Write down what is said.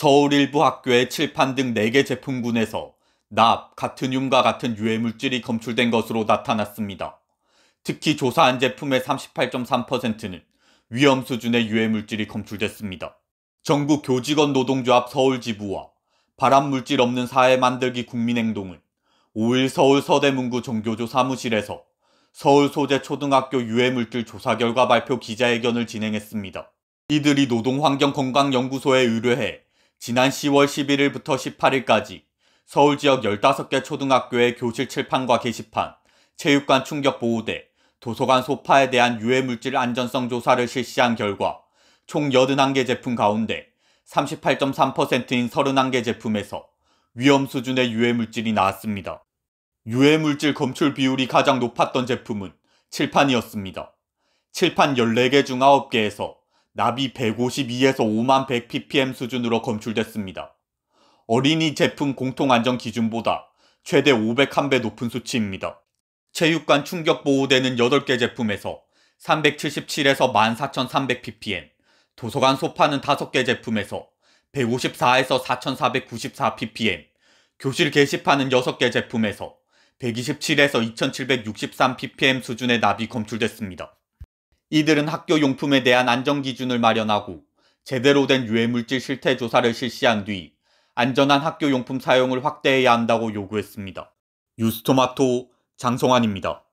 서울 일부 학교의 칠판 등 4개 제품군에서 납, 카트뮴과 같은 유해물질이 검출된 것으로 나타났습니다. 특히 조사한 제품의 38.3%는 위험 수준의 유해물질이 검출됐습니다. 전국 교직원 노동조합 서울지부와 발암물질 없는 사회 만들기 국민행동은 5일 서울 서대문구 정교조 사무실에서 서울 소재 초등학교 유해물질 조사 결과 발표 기자회견을 진행했습니다. 이들이 노동환경건강연구소에 의뢰해 지난 10월 11일부터 18일까지 서울 지역 15개 초등학교의 교실 칠판과 게시판, 체육관 충격보호대, 도서관 소파에 대한 유해물질 안전성 조사를 실시한 결과 총 81개 제품 가운데 38.3%인 31개 제품에서 위험 수준의 유해물질이 나왔습니다. 유해물질 검출 비율이 가장 높았던 제품은 칠판이었습니다. 칠판 14개 중 9개에서 납이 152에서 5만 100 ppm 수준으로 검출됐습니다. 어린이 제품 공통 안전 기준보다 최대 501배 높은 수치입니다. 체육관 충격 보호대는 8개 제품에서 377에서 14,300 ppm, 도서관 소파는 5개 제품에서 154에서 4,494 ppm, 교실 게시판은 6개 제품에서 127에서 2763 ppm 수준의 납이 검출됐습니다. 이들은 학교 용품에 대한 안전 기준을 마련하고 제대로 된 유해물질 실태 조사를 실시한 뒤 안전한 학교 용품 사용을 확대해야 한다고 요구했습니다. 유스토마토 장성환입니다.